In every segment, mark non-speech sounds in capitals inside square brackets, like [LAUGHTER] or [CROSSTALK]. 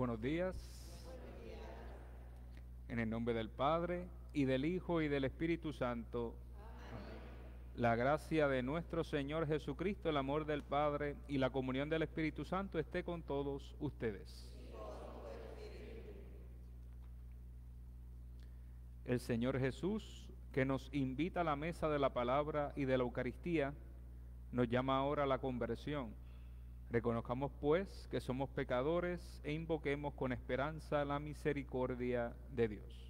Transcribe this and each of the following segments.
buenos días. En el nombre del Padre, y del Hijo, y del Espíritu Santo. La gracia de nuestro Señor Jesucristo, el amor del Padre y la comunión del Espíritu Santo esté con todos ustedes. El Señor Jesús, que nos invita a la mesa de la palabra y de la Eucaristía, nos llama ahora a la conversión. Reconozcamos pues que somos pecadores e invoquemos con esperanza la misericordia de Dios.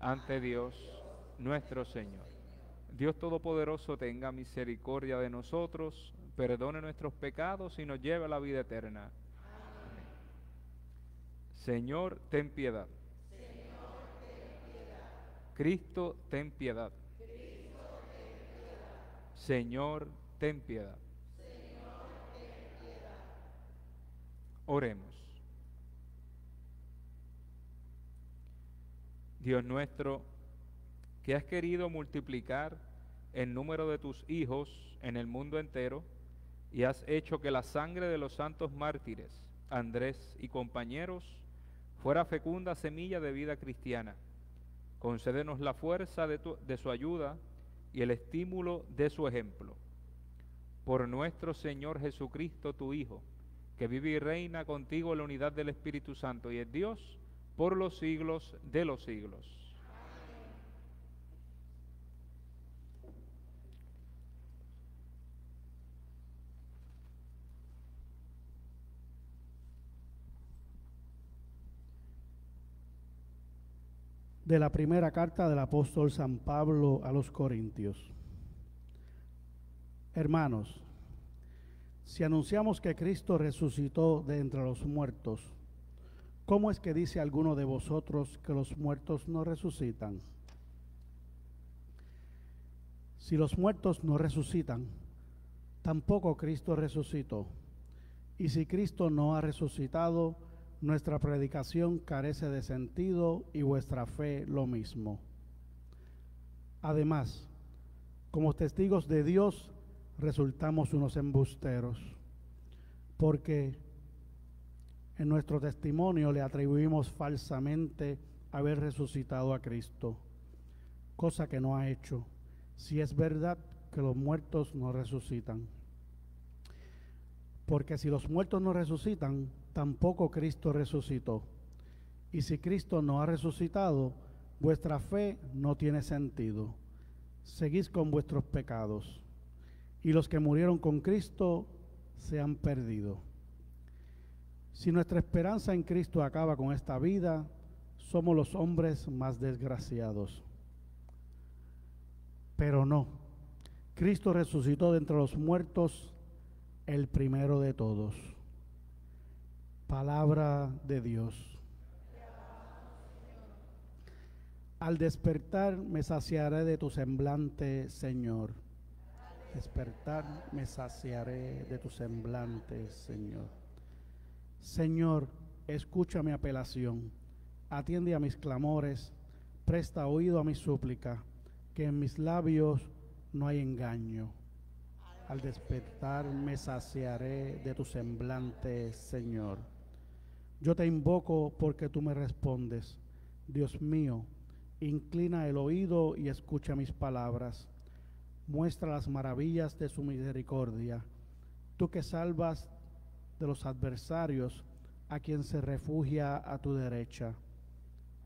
ante Dios nuestro Señor. Dios Todopoderoso tenga misericordia de nosotros, perdone nuestros pecados y nos lleve a la vida eterna. Señor, ten piedad. Cristo, ten piedad. Señor, ten piedad. Oremos. Dios nuestro, que has querido multiplicar el número de tus hijos en el mundo entero y has hecho que la sangre de los santos mártires, Andrés y compañeros, fuera fecunda semilla de vida cristiana. Concédenos la fuerza de, de su ayuda y el estímulo de su ejemplo. Por nuestro Señor Jesucristo, tu Hijo, que vive y reina contigo en la unidad del Espíritu Santo y es Dios, por los siglos de los siglos. de la primera carta del apóstol San Pablo a los Corintios. Hermanos, si anunciamos que Cristo resucitó de entre los muertos, ¿Cómo es que dice alguno de vosotros que los muertos no resucitan? Si los muertos no resucitan, tampoco Cristo resucitó. Y si Cristo no ha resucitado, nuestra predicación carece de sentido y vuestra fe lo mismo. Además, como testigos de Dios, resultamos unos embusteros, porque en nuestro testimonio le atribuimos falsamente haber resucitado a Cristo, cosa que no ha hecho, si es verdad que los muertos no resucitan. Porque si los muertos no resucitan, tampoco Cristo resucitó. Y si Cristo no ha resucitado, vuestra fe no tiene sentido. Seguís con vuestros pecados. Y los que murieron con Cristo se han perdido. Si nuestra esperanza en Cristo acaba con esta vida, somos los hombres más desgraciados. Pero no, Cristo resucitó de entre los muertos el primero de todos. Palabra de Dios. Al despertar me saciaré de tu semblante, Señor. Despertar me saciaré de tu semblante, Señor. Señor, escucha mi apelación, atiende a mis clamores, presta oído a mi súplica, que en mis labios no hay engaño. Al despertar me saciaré de tu semblante, Señor. Yo te invoco porque tú me respondes. Dios mío, inclina el oído y escucha mis palabras. Muestra las maravillas de su misericordia. Tú que salvas de los adversarios a quien se refugia a tu derecha.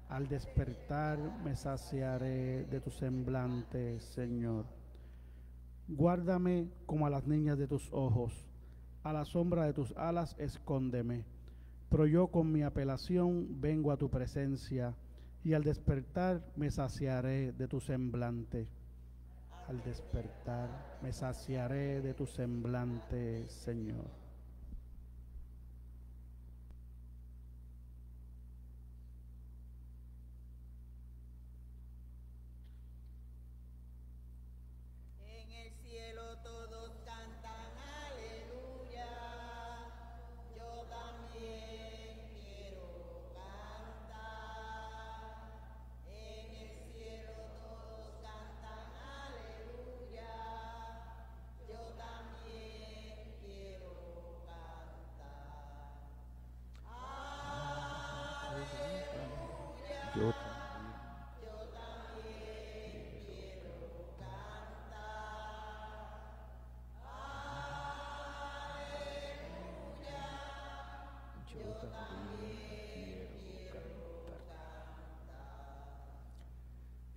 Al despertar me saciaré de tu semblante, Señor. Guárdame como a las niñas de tus ojos, a la sombra de tus alas escóndeme. Pero yo con mi apelación vengo a tu presencia, y al despertar me saciaré de tu semblante. Al despertar me saciaré de tu semblante, Señor.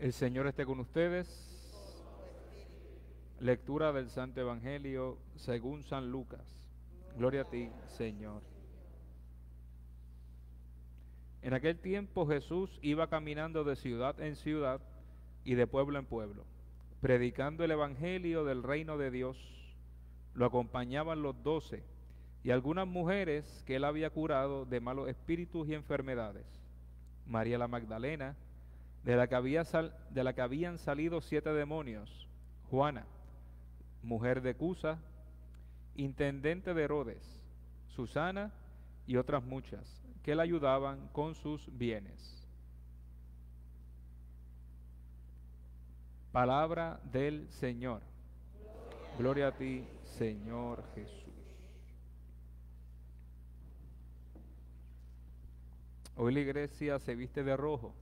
El Señor esté con ustedes. Lectura del Santo Evangelio según San Lucas. Gloria a ti, Señor. En aquel tiempo Jesús iba caminando de ciudad en ciudad y de pueblo en pueblo, predicando el Evangelio del reino de Dios. Lo acompañaban los doce y algunas mujeres que él había curado de malos espíritus y enfermedades. María la Magdalena, de la que, había de la que habían salido siete demonios. Juana, mujer de Cusa, intendente de Herodes. Susana y otras muchas que le ayudaban con sus bienes. Palabra del Señor. Gloria a ti, Señor Jesús. Hoy la iglesia se viste de rojo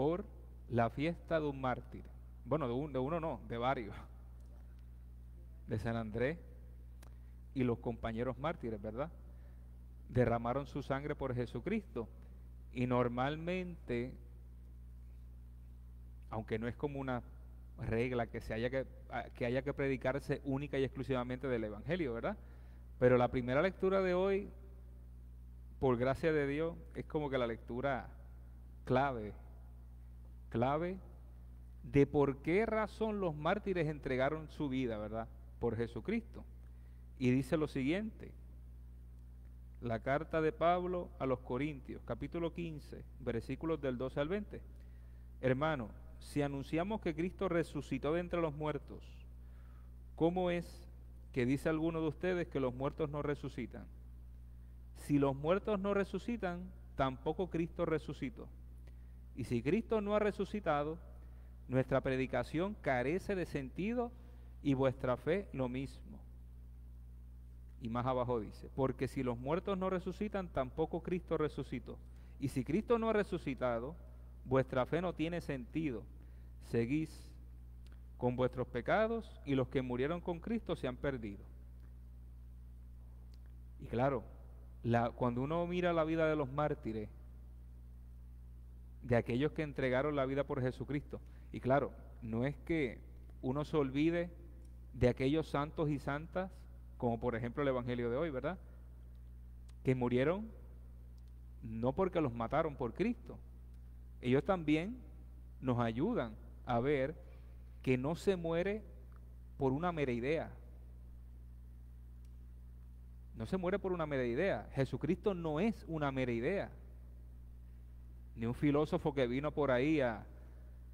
por la fiesta de un mártir. Bueno, de, de uno no, de varios. De San Andrés y los compañeros mártires, ¿verdad? derramaron su sangre por Jesucristo. Y normalmente, aunque no es como una regla que, se haya que, que haya que predicarse única y exclusivamente del Evangelio, ¿verdad? Pero la primera lectura de hoy, por gracia de Dios, es como que la lectura clave, clave de por qué razón los mártires entregaron su vida, ¿verdad? Por Jesucristo. Y dice lo siguiente, la carta de Pablo a los Corintios, capítulo 15, versículos del 12 al 20. Hermano, si anunciamos que Cristo resucitó de entre los muertos, ¿cómo es que dice alguno de ustedes que los muertos no resucitan? Si los muertos no resucitan, tampoco Cristo resucitó. Y si Cristo no ha resucitado, nuestra predicación carece de sentido y vuestra fe lo mismo. Y más abajo dice, porque si los muertos no resucitan, tampoco Cristo resucitó. Y si Cristo no ha resucitado, vuestra fe no tiene sentido. Seguís con vuestros pecados y los que murieron con Cristo se han perdido. Y claro, la, cuando uno mira la vida de los mártires, de aquellos que entregaron la vida por Jesucristo, y claro, no es que uno se olvide de aquellos santos y santas como por ejemplo el Evangelio de hoy, ¿verdad? Que murieron no porque los mataron por Cristo. Ellos también nos ayudan a ver que no se muere por una mera idea. No se muere por una mera idea. Jesucristo no es una mera idea. Ni un filósofo que vino por ahí a,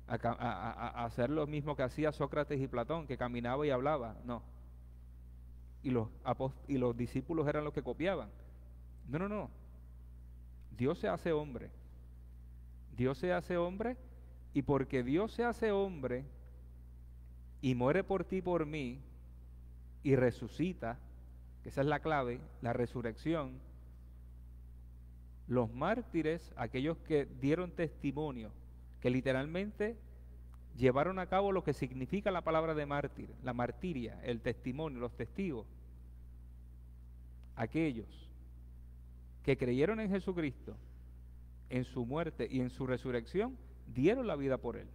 a hacer lo mismo que hacía Sócrates y Platón, que caminaba y hablaba. No y los, y los discípulos eran los que copiaban. No, no, no. Dios se hace hombre. Dios se hace hombre y porque Dios se hace hombre y muere por ti por mí y resucita, que esa es la clave, la resurrección, los mártires, aquellos que dieron testimonio, que literalmente llevaron a cabo lo que significa la palabra de mártir, la martiria, el testimonio, los testigos, aquellos que creyeron en Jesucristo, en su muerte y en su resurrección, dieron la vida por él.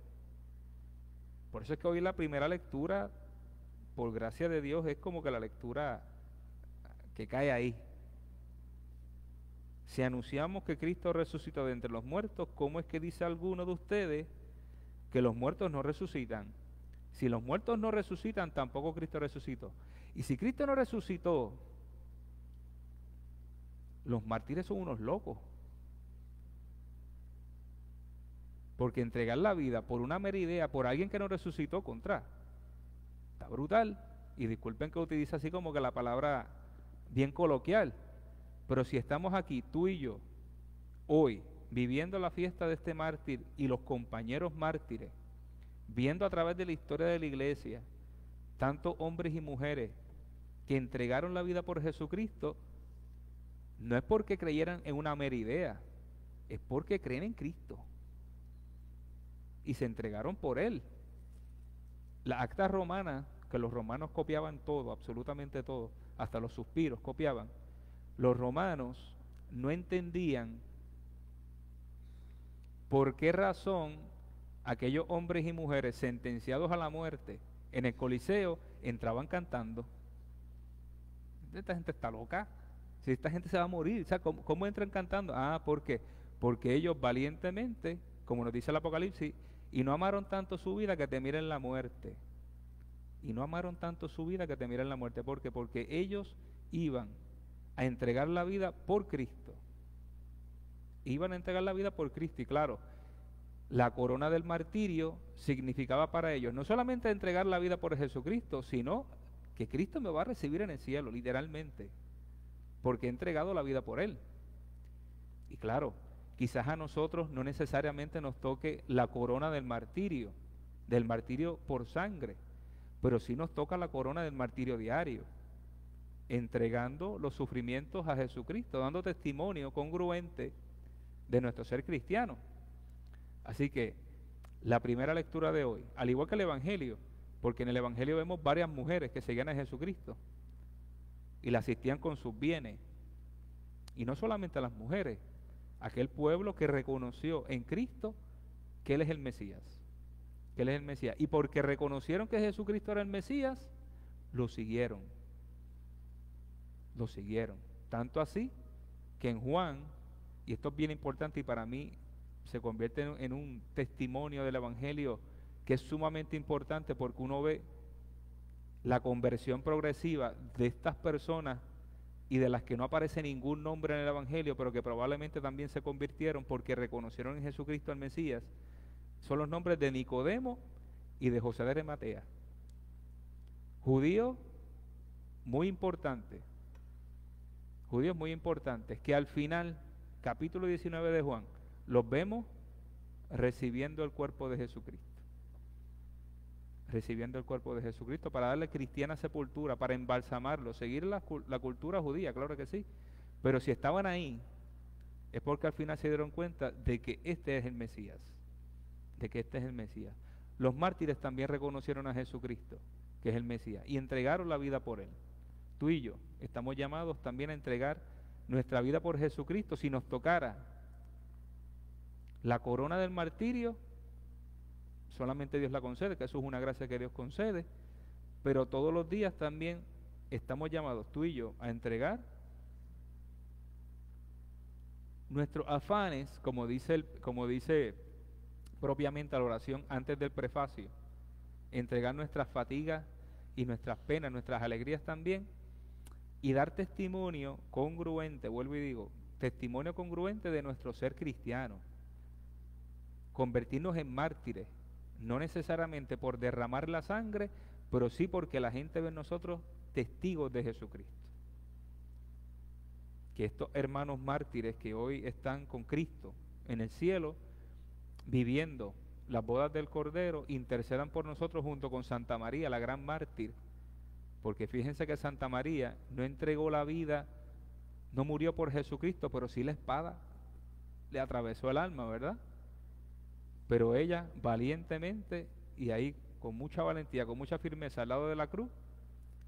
Por eso es que hoy la primera lectura, por gracia de Dios, es como que la lectura que cae ahí. Si anunciamos que Cristo resucitó de entre los muertos, ¿cómo es que dice alguno de ustedes que los muertos no resucitan? Si los muertos no resucitan, tampoco Cristo resucitó. Y si Cristo no resucitó, los mártires son unos locos. Porque entregar la vida por una mera idea, por alguien que no resucitó, contra. Está brutal. Y disculpen que utilice así como que la palabra bien coloquial. Pero si estamos aquí, tú y yo, hoy, viviendo la fiesta de este mártir y los compañeros mártires, viendo a través de la historia de la iglesia, tantos hombres y mujeres que entregaron la vida por Jesucristo, no es porque creyeran en una mera idea, es porque creen en Cristo y se entregaron por él. La acta romana, que los romanos copiaban todo, absolutamente todo, hasta los suspiros copiaban, los romanos no entendían por qué razón aquellos hombres y mujeres sentenciados a la muerte en el Coliseo entraban cantando. Esta gente está loca. Si esta gente se va a morir, ¿cómo, ¿cómo entran cantando? Ah, ¿por qué? Porque ellos valientemente, como nos dice el Apocalipsis, y no amaron tanto su vida que temieren la muerte. Y no amaron tanto su vida que temieren la muerte. ¿Por qué? Porque ellos iban a entregar la vida por Cristo. Iban a entregar la vida por Cristo. Y claro, la corona del martirio significaba para ellos no solamente entregar la vida por Jesucristo, sino que Cristo me va a recibir en el cielo, literalmente. Porque he entregado la vida por Él. Y claro, Quizás a nosotros no necesariamente nos toque la corona del martirio, del martirio por sangre, pero sí nos toca la corona del martirio diario, entregando los sufrimientos a Jesucristo, dando testimonio congruente de nuestro ser cristiano. Así que la primera lectura de hoy, al igual que el Evangelio, porque en el Evangelio vemos varias mujeres que seguían a Jesucristo y la asistían con sus bienes. Y no solamente a las mujeres, aquel pueblo que reconoció en Cristo que Él es el Mesías, que Él es el Mesías. Y porque reconocieron que Jesucristo era el Mesías, lo siguieron. Lo siguieron. Tanto así que en Juan, y esto es bien importante y para mí se convierte en, un testimonio del Evangelio que es sumamente importante porque uno ve la conversión progresiva de estas personas y de las que no aparece ningún nombre en el Evangelio, pero que probablemente también se convirtieron porque reconocieron en Jesucristo al Mesías, son los nombres de Nicodemo y de José de Arimatea. Judíos muy importantes, judíos muy importantes, que al final, capítulo 19 de Juan, los vemos recibiendo el cuerpo de Jesucristo recibiendo el cuerpo de Jesucristo, para darle cristiana sepultura, para embalsamarlo, seguir la, la, cultura judía, claro que sí. Pero si estaban ahí, es porque al final se dieron cuenta de que este es el Mesías, de que este es el Mesías. Los mártires también reconocieron a Jesucristo, que es el Mesías, y entregaron la vida por él. Tú y yo estamos llamados también a entregar nuestra vida por Jesucristo. Si nos tocara la corona del martirio solamente Dios la concede, que eso es una gracia que Dios concede, pero todos los días también estamos llamados tú y yo a entregar nuestros afanes, como dice, el, como dice propiamente la oración antes del prefacio, entregar nuestras fatigas y nuestras penas, nuestras alegrías también, y dar testimonio congruente, vuelvo y digo, testimonio congruente de nuestro ser cristiano, convertirnos en mártires, no necesariamente por derramar la sangre, pero sí porque la gente ve en nosotros testigos de Jesucristo. Que estos hermanos mártires que hoy están con Cristo en el cielo, viviendo las bodas del Cordero, intercedan por nosotros junto con Santa María, la gran mártir. Porque fíjense que Santa María no entregó la vida, no murió por Jesucristo, pero sí la espada le atravesó el alma, ¿verdad? Pero ella valientemente y ahí con mucha valentía, con mucha firmeza al lado de la cruz,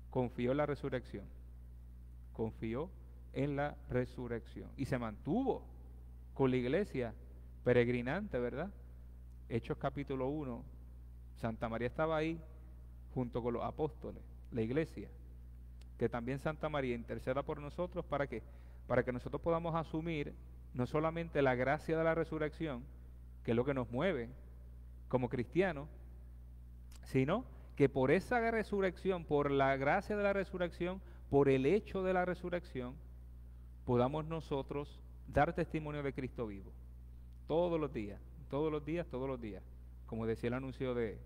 confió en la resurrección. Confió en la resurrección. Y se mantuvo con la iglesia peregrinante, ¿verdad? Hechos capítulo 1, Santa María estaba ahí junto con los apóstoles, la iglesia. Que también Santa María interceda por nosotros para que para que nosotros podamos asumir no solamente la gracia de la resurrección, que es lo que nos mueve como cristianos, sino que por esa resurrección, por la gracia de la resurrección, por el hecho de la resurrección, podamos nosotros dar testimonio de Cristo vivo. Todos los días, todos los días, todos los días. Como decía el anuncio de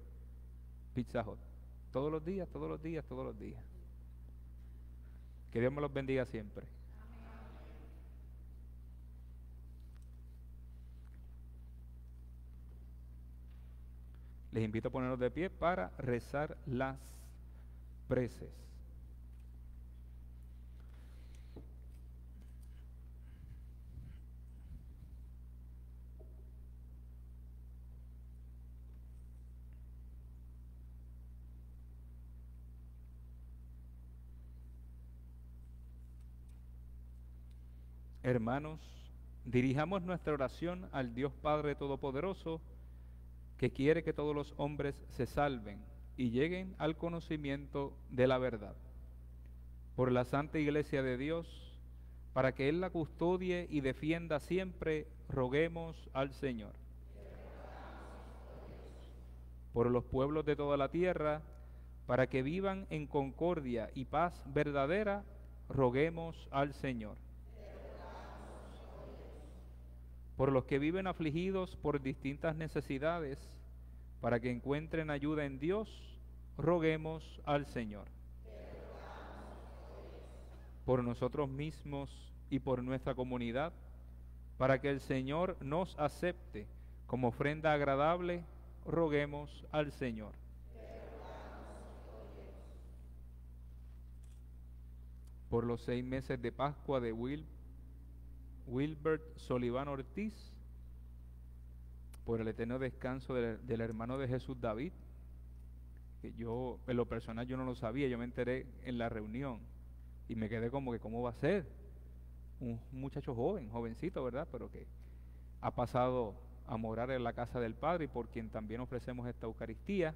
Pizza Hut. Todos los días, todos los días, todos los días. Que Dios me los bendiga siempre. Les invito a ponernos de pie para rezar las preces. Hermanos, dirijamos nuestra oración al Dios Padre Todopoderoso, que quiere que todos los hombres se salven y lleguen al conocimiento de la verdad. Por la Santa Iglesia de Dios, para que Él la custodie y defienda siempre, roguemos al Señor. Por los pueblos de toda la tierra, para que vivan en concordia y paz verdadera, roguemos al Señor. Por los que viven afligidos por distintas necesidades, para que encuentren ayuda en Dios, roguemos al Señor. Por nosotros mismos y por nuestra comunidad, para que el Señor nos acepte como ofrenda agradable, roguemos al Señor. Por los seis meses de Pascua de Will, Wilbert Soliván Ortiz, por el eterno descanso del, del, hermano de Jesús David, que yo en lo personal yo no lo sabía, yo me enteré en la reunión y me quedé como que cómo va a ser un muchacho joven, jovencito, ¿verdad? Pero que ha pasado a morar en la casa del Padre y por quien también ofrecemos esta Eucaristía.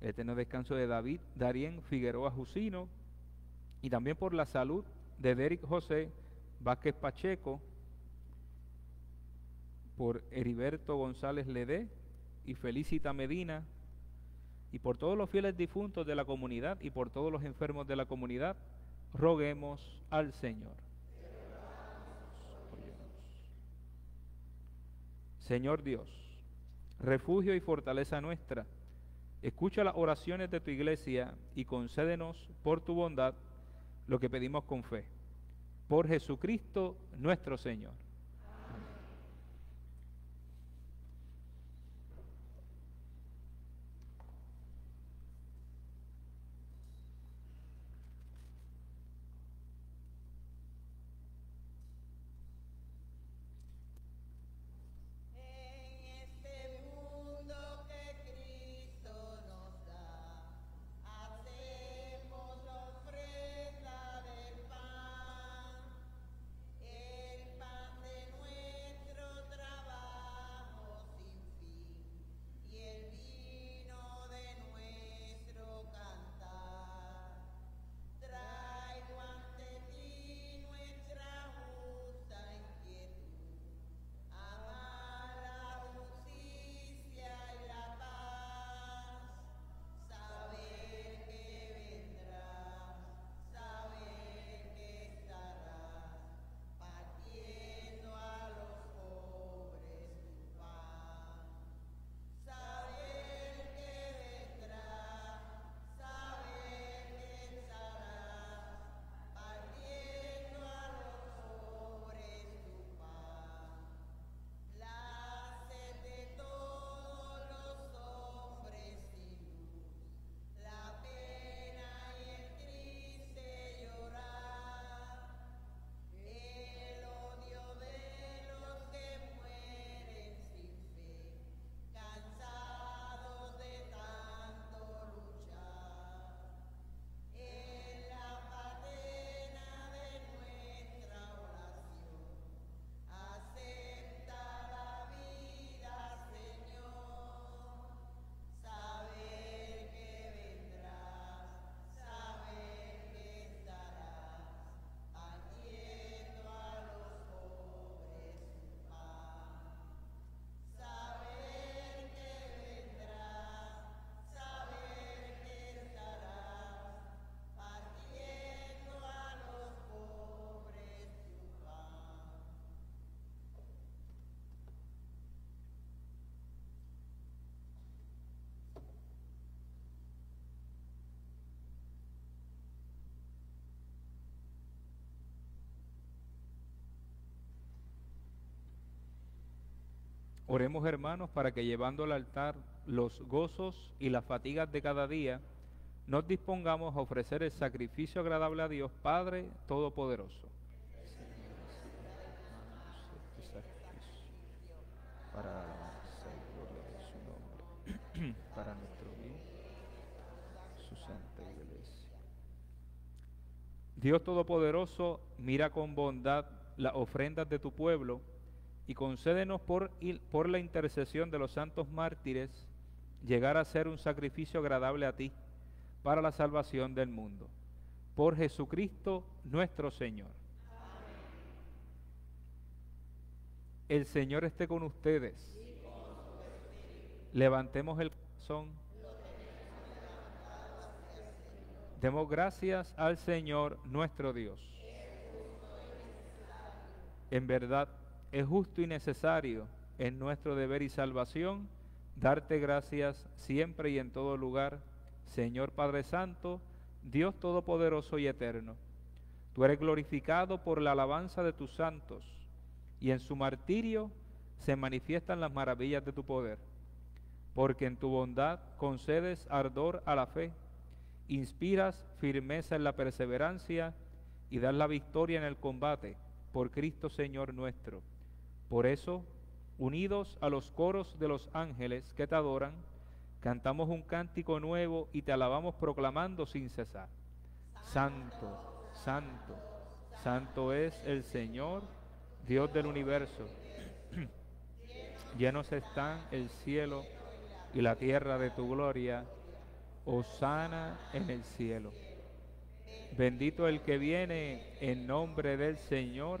El eterno descanso de David, Darien Figueroa Jusino y también por la salud de Derek José Vázquez Pacheco, por Heriberto González Ledé y Felicita Medina, y por todos los fieles difuntos de la comunidad y por todos los enfermos de la comunidad, roguemos al Señor. Señor Dios, refugio y fortaleza nuestra, escucha las oraciones de tu iglesia y concédenos por tu bondad lo que pedimos con fe. Por Jesucristo nuestro Señor. Oremos hermanos para que llevando al altar los gozos y las fatigas de cada día, nos dispongamos a ofrecer el sacrificio agradable a Dios Padre Todopoderoso. Para la gloria de su nombre, [CLEARS THROAT] para nuestro bien, su santa iglesia. Dios Todopoderoso, mira con bondad las ofrendas de tu pueblo y concédenos por, por la intercesión de los santos mártires llegar a ser un sacrificio agradable a ti para la salvación del mundo. Por Jesucristo nuestro Señor. El Señor esté con ustedes. Levantemos el corazón. Demos gracias al Señor nuestro Dios. En verdad, es justo y necesario en nuestro deber y salvación darte gracias siempre y en todo lugar, Señor Padre Santo, Dios Todopoderoso y Eterno. Tú eres glorificado por la alabanza de tus santos, y en su martirio se manifiestan las maravillas de tu poder, porque en tu bondad concedes ardor a la fe, inspiras firmeza en la perseverancia y das la victoria en el combate, por Cristo Señor nuestro. Por eso, unidos a los coros de los ángeles que te adoran, cantamos un cántico nuevo y te alabamos proclamando sin cesar. Santo, santo, santo es el Señor, Dios del universo. [CLEARS THROAT] Llenos están el cielo y la tierra de tu gloria. Osana en el cielo. Bendito el que viene en nombre del Señor.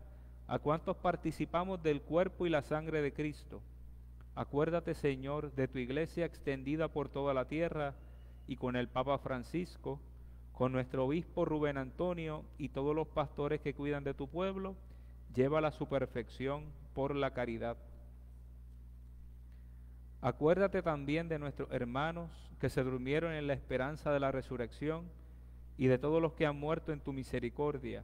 a cuantos participamos del cuerpo y la sangre de Cristo. Acuérdate, Señor, de tu iglesia extendida por toda la tierra y con el Papa Francisco, con nuestro obispo Rubén Antonio y todos los pastores que cuidan de tu pueblo, llévala a su perfección por la caridad. Acuérdate también de nuestros hermanos que se durmieron en la esperanza de la resurrección y de todos los que han muerto en tu misericordia.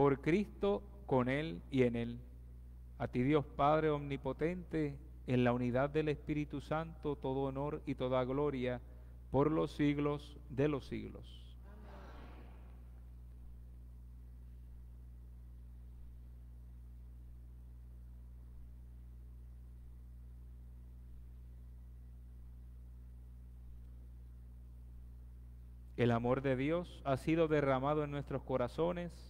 Por Cristo, con Él y en Él. A ti Dios Padre Omnipotente, en la unidad del Espíritu Santo, todo honor y toda gloria por los siglos de los siglos. El amor de Dios ha sido derramado en nuestros corazones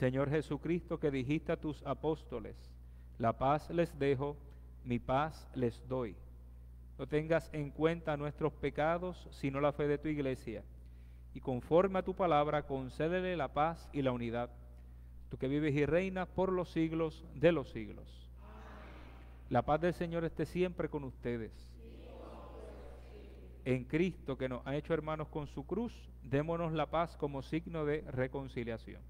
Señor Jesucristo, que dijiste a tus apóstoles, la paz les dejo, mi paz les doy. No tengas en cuenta nuestros pecados, sino la fe de tu iglesia. Y conforme a tu palabra, concédele la paz y la unidad. Tú que vives y reinas por los siglos de los siglos. La paz del Señor esté siempre con ustedes. En Cristo, que nos ha hecho hermanos con su cruz, démonos la paz como signo de reconciliación.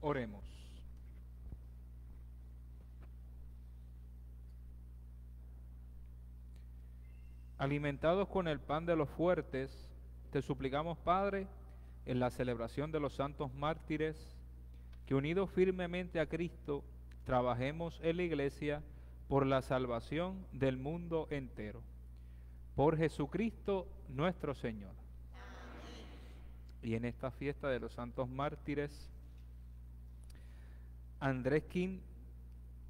Oremos. Alimentados con el pan de los fuertes, te suplicamos, Padre, en la celebración de los santos mártires, que unidos firmemente a Cristo, trabajemos en la iglesia por la salvación del mundo entero. Por Jesucristo nuestro Señor. Y en esta fiesta de los santos mártires, Andrés Kim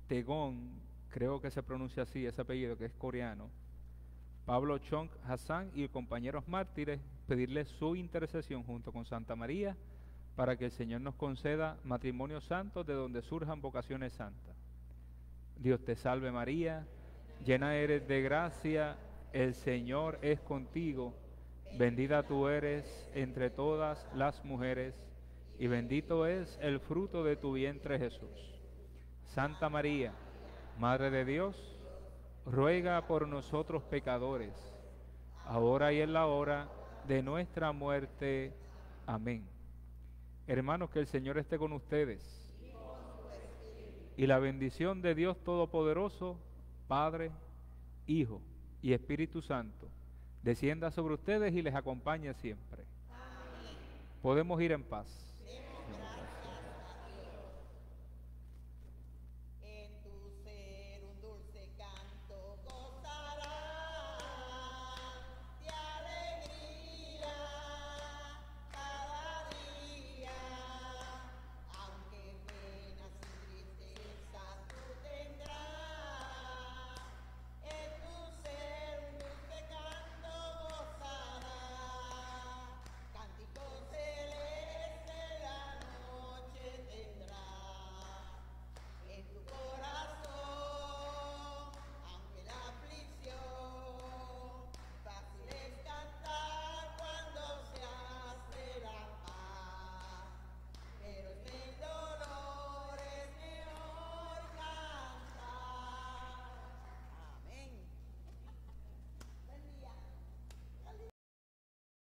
Tegón, creo que se pronuncia así ese apellido que es coreano, Pablo Chong Hassan y compañeros mártires, pedirle su intercesión junto con Santa María para que el Señor nos conceda matrimonios santos de donde surjan vocaciones santas. Dios te salve María, llena eres de gracia, el Señor es contigo, bendita tú eres entre todas las mujeres y bendito es el fruto de tu vientre Jesús. Santa María, Madre de Dios, ruega por nosotros pecadores, ahora y en la hora de nuestra muerte. Amén. Hermanos, que el Señor esté con ustedes. Y la bendición de Dios Todopoderoso, Padre, Hijo y Espíritu Santo, descienda sobre ustedes y les acompañe siempre. Podemos ir en paz.